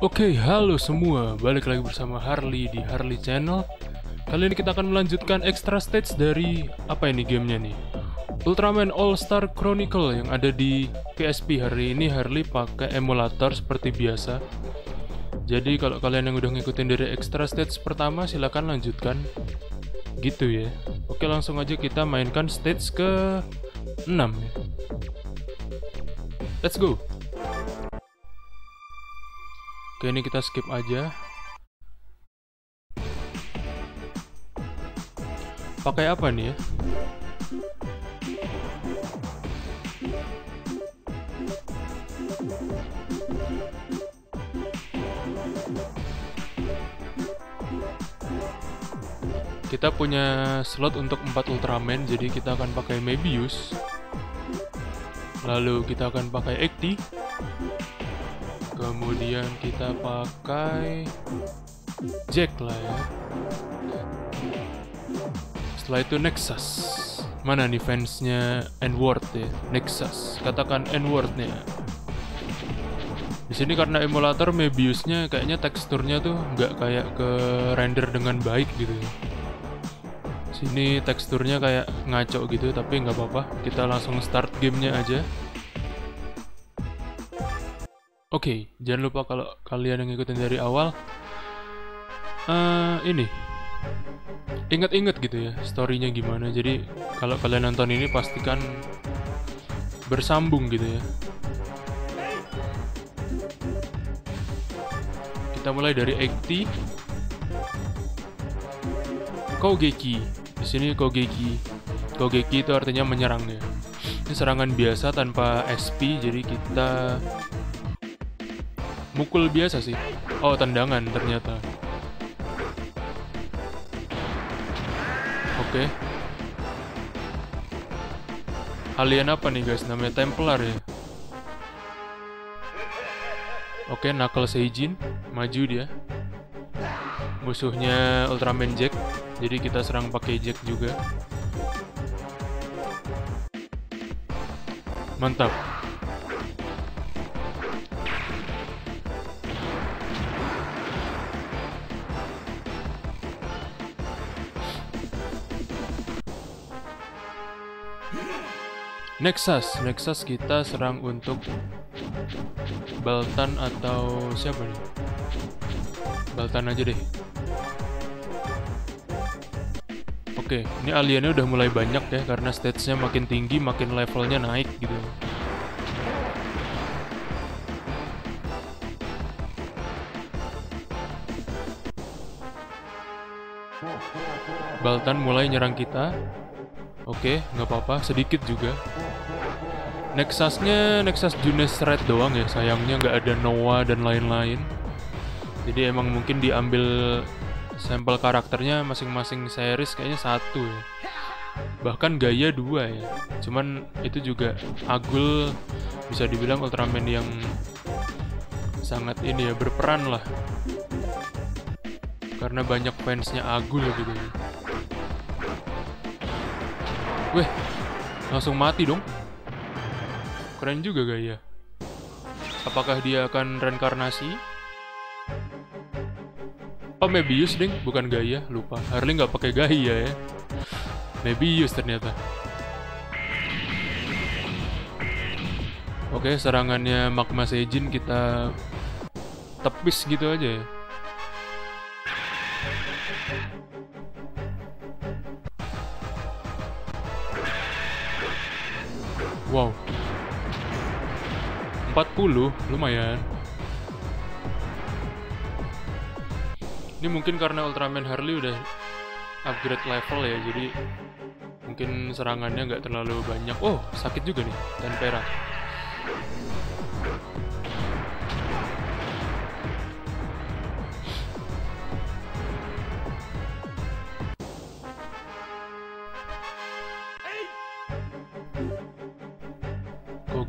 Oke, halo semua. Balik lagi bersama Harley di Harley Channel. Kali ini kita akan melanjutkan extra stage dari apa ini gamenya nih? Ultraman All Star Chronicle yang ada di PSP hari ini Harley pakai emulator seperti biasa. Jadi kalau kalian yang udah ngikutin dari extra stage pertama silahkan lanjutkan. Gitu ya. Oke, langsung aja kita mainkan stage ke 6 ya. Let's go. Oke, ini kita skip aja. Pakai apa nih ya? Kita punya slot untuk 4 Ultraman, jadi kita akan pakai Mebius. Lalu kita akan pakai Ekti. Kemudian kita pakai Jack lah ya. Setelah itu Nexus. Mana nih fansnya N-word ya? Nexus. Katakan N-wordnya. Di sini karena emulator Mebiusnya kayaknya teksturnya tuh nggak kayak ke render dengan baik gitu ya. Sini teksturnya kayak ngaco gitu tapi nggak apa-apa. Kita langsung start gamenya aja. Oke, jangan lupa kalau kalian yang ngikutin dari awal, uh, ini inget-inget gitu ya storynya gimana. Jadi kalau kalian nonton ini pastikan bersambung gitu ya. Kita mulai dari Ekti, Kogeki. Di sini Kogeki. Kogeki itu artinya menyerang ya. Ini serangan biasa tanpa SP, jadi kita mukul biasa sih. Oh, tendangan ternyata. Oke. Alien apa nih guys? Namanya Templar ya. Oke, Knuckle Seijin maju dia. Musuhnya Ultraman Jack. Jadi kita serang pakai Jack juga. Mantap. Nexus, Nexus kita serang untuk Baltan atau siapa nih? Baltan aja deh. Oke, ini aliennya udah mulai banyak ya karena stage-nya makin tinggi, makin levelnya naik gitu. Baltan mulai nyerang kita. Oke, nggak apa-apa, sedikit juga. Nexusnya Nexus Junes Red doang ya, sayangnya nggak ada Noah dan lain-lain. Jadi emang mungkin diambil sampel karakternya masing-masing series kayaknya satu ya. Bahkan gaya dua ya. Cuman itu juga Agul bisa dibilang Ultraman yang sangat ini ya berperan lah. Karena banyak fansnya Agul gitu ya. Weh, langsung mati dong. Keren juga gaya. Apakah dia akan reinkarnasi? Oh, Mebius ding, bukan gaya, lupa. Harley nggak pakai gaya ya. Mebius ternyata. Oke, serangannya Magma Seijin kita tepis gitu aja ya. Wow. 40 lumayan. Ini mungkin karena Ultraman Harley udah upgrade level ya, jadi mungkin serangannya nggak terlalu banyak. Oh, sakit juga nih, dan perak.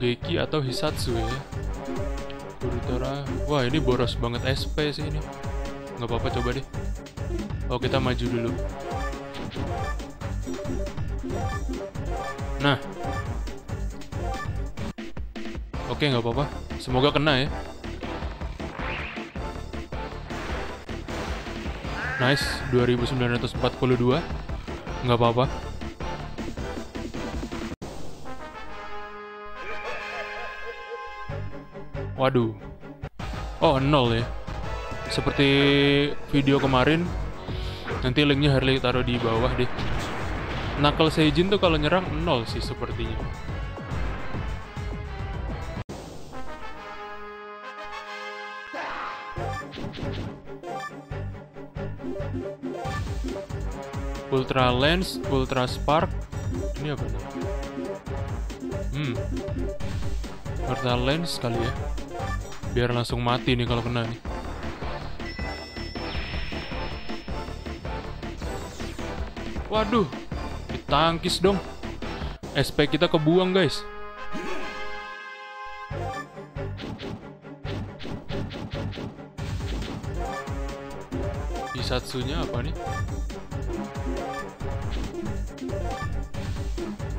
Geki atau Hisatsu ya. Gurutora wah ini boros banget SP sih ini. Nggak apa-apa coba deh. Oh kita maju dulu. Nah. Oke nggak apa-apa. Semoga kena ya. Nice 2942 nggak apa-apa. Waduh. Oh, nol ya. Seperti video kemarin, nanti linknya Harley taruh di bawah deh. Knuckle Seijin tuh kalau nyerang nol sih sepertinya. Ultra Lens, Ultra Spark. Ini apa nih? Hmm. Ultra Lens kali ya. Biar langsung mati nih kalau kena nih. Waduh, ditangkis dong. SP kita kebuang guys. Hisatsunya apa nih?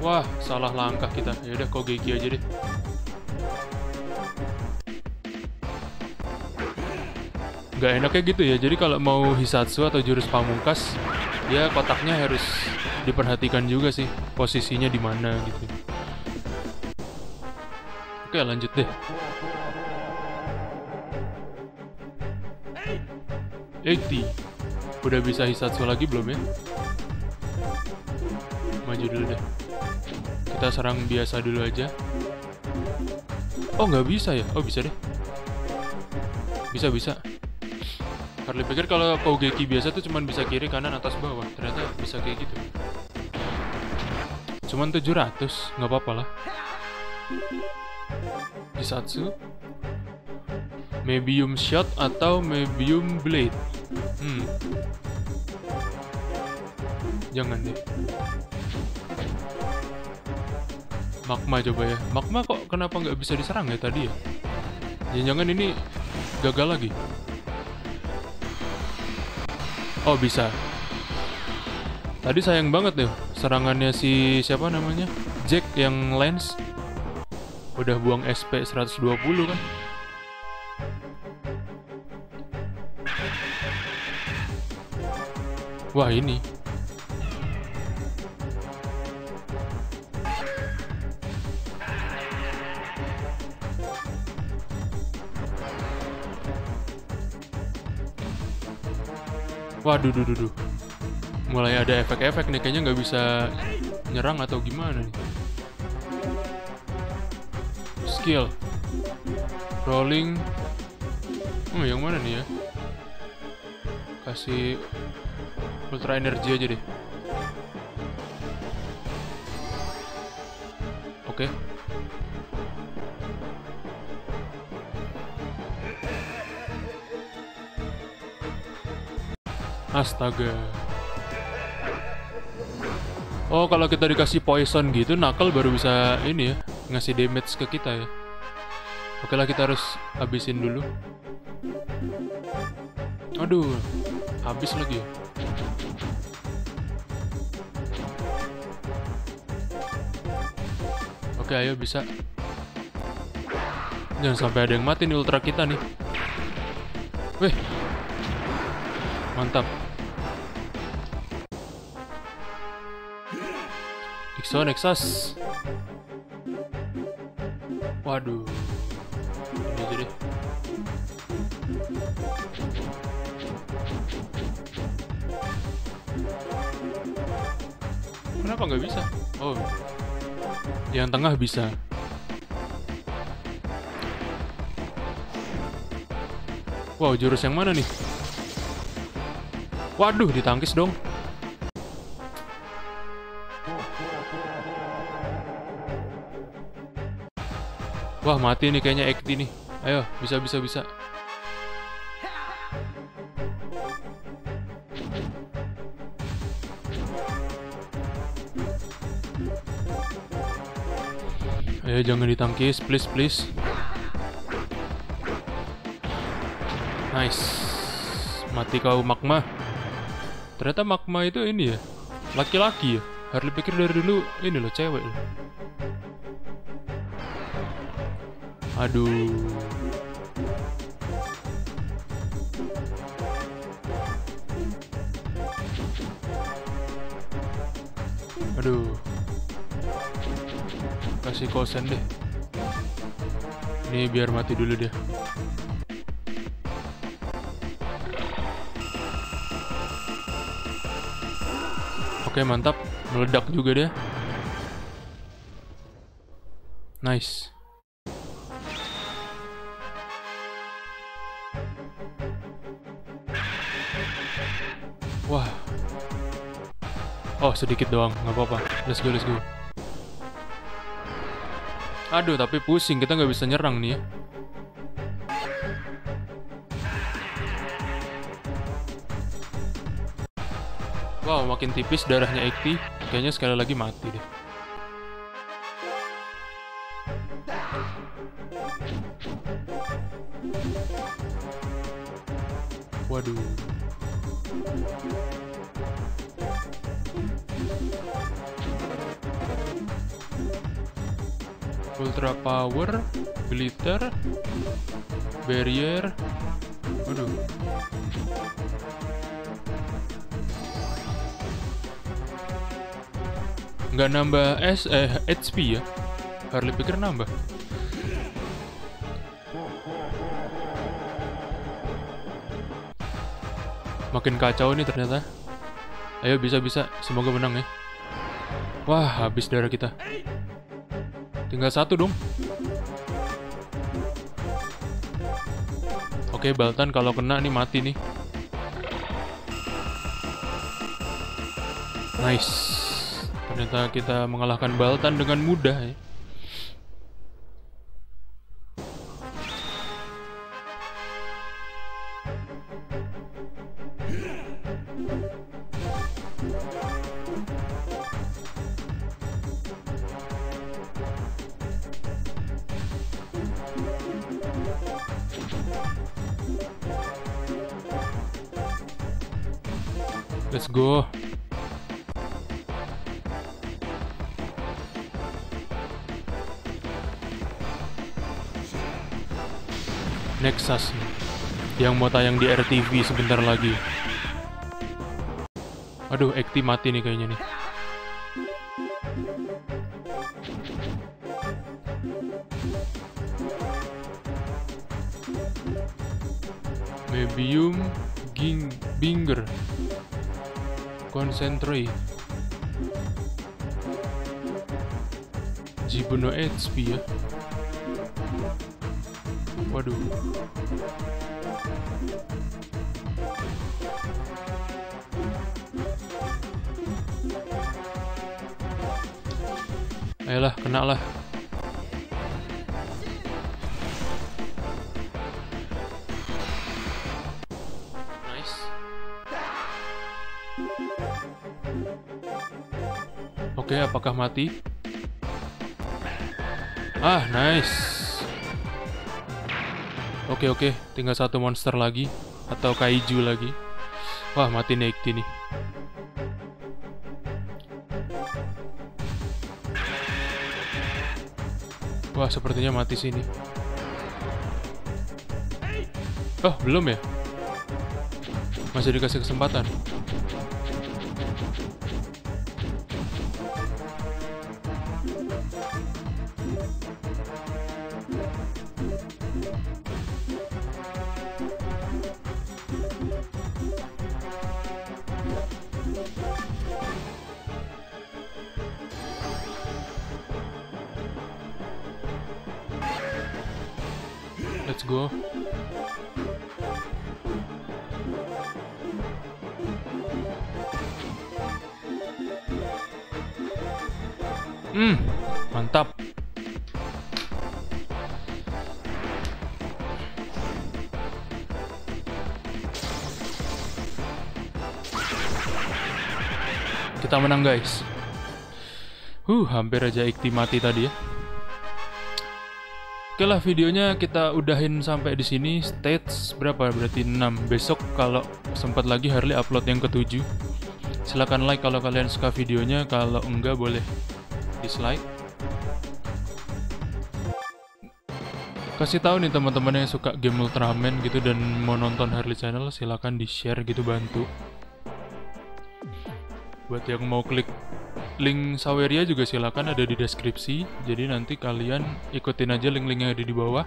Wah, salah langkah kita. Ya udah Kogeki aja deh. Gak enaknya gitu ya. Jadi kalau mau Hisatsu atau jurus pamungkas, ya kotaknya harus diperhatikan juga sih posisinya di mana gitu. Oke, lanjut deh. Eighty. Udah bisa Hisatsu lagi belum ya? Maju dulu deh. Kita serang biasa dulu aja. Oh, nggak bisa ya? Oh, bisa deh. Bisa, bisa. Harley pikir kalau Kogeki biasa tuh cuman bisa kiri, kanan, atas, bawah. Ternyata bisa kayak gitu. Cuman 700, nggak apa-apa lah. Hisatsu. Medium Shot atau Medium Blade. Hmm. Jangan deh. Magma coba ya. Magma kok kenapa nggak bisa diserang ya tadi ya? Jangan-jangan ini gagal lagi. Oh bisa. Tadi sayang banget deh serangannya si siapa namanya? Jack yang lens. Udah buang SP 120 kan. Wah ini Waduh, duh, duh, duh. Mulai ada efek-efek nih, kayaknya nggak bisa nyerang atau gimana nih. Skill. Rolling. Hmm, yang mana nih ya? Kasih ultra energi aja deh. Oke. Astaga. Oh, kalau kita dikasih poison gitu, Knuckle baru bisa ini ya, ngasih damage ke kita ya. Oke lah, kita harus habisin dulu. Aduh, habis lagi ya. Oke, ayo bisa. Jangan sampai ada yang mati nih ultra kita nih. Wih. Mantap. Ixo Nexus. Waduh. Ini aja deh. Kenapa nggak bisa? Oh, yang tengah bisa. Wow, jurus yang mana nih? Waduh, ditangkis dong. Wah, mati nih kayaknya Ekti nih. Ayo, bisa bisa bisa. Ayo jangan ditangkis, please please. Nice. Mati kau magma. Ternyata magma itu ini ya. Laki-laki ya. Harley pikir dari dulu ini loh cewek loh. Aduh. Aduh. Kasih kosen deh. Ini biar mati dulu deh Oke, mantap. Meledak juga dia. Nice. Oh, sedikit doang. Nggak apa-apa. Let's go, let's go. Aduh, tapi pusing. Kita nggak bisa nyerang nih ya. Wow, makin tipis darahnya Ekti. Kayaknya sekali lagi mati deh. Waduh. Ultra power, glitter, barrier. Waduh. Nggak nambah S eh HP ya? Harley pikir nambah. Makin kacau nih ternyata. Ayo bisa-bisa, semoga menang ya. Wah, habis darah kita. Tinggal satu dong. Oke, Baltan kalau kena nih mati nih. Nice. Ternyata kita mengalahkan Baltan dengan mudah ya. Let's go. Nexus yang mau tayang di RTV sebentar lagi. Aduh, Ekti mati nih kayaknya nih. Mebium Ging Binger Concentrate Jibuno HP ya. Waduh. Ayolah, kena lah Oke, apakah mati? Ah, nice. Oke, oke. Tinggal satu monster lagi. Atau kaiju lagi. Wah, mati Nekti nih. Wah, sepertinya mati sini. Oh, belum ya? Masih dikasih kesempatan. Hmm, mantap. Kita menang guys. Huh, hampir aja Ikti mati tadi ya. Oke lah videonya kita udahin sampai di sini. Stage berapa? Berarti 6. Besok kalau sempat lagi Harley upload yang ketujuh. Silahkan like kalau kalian suka videonya. Kalau enggak boleh dislike. Kasih tahu nih teman-teman yang suka game Ultraman gitu dan mau nonton Harley Channel silahkan di share gitu bantu. Buat yang mau klik link Saweria juga silakan ada di deskripsi. Jadi nanti kalian ikutin aja link-link yang ada di bawah.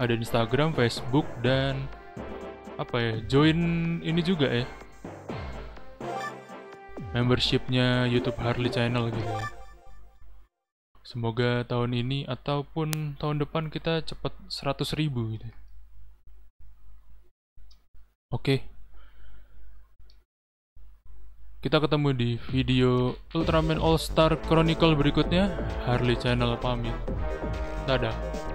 Ada Instagram, Facebook, dan apa ya? Join ini juga ya. Membershipnya YouTube Harley Channel gitu ya. Semoga tahun ini ataupun tahun depan kita cepat 100 ribu gitu. Oke. Kita ketemu di video Ultraman All Star Chronicle berikutnya. Harley Channel pamit. Dadah.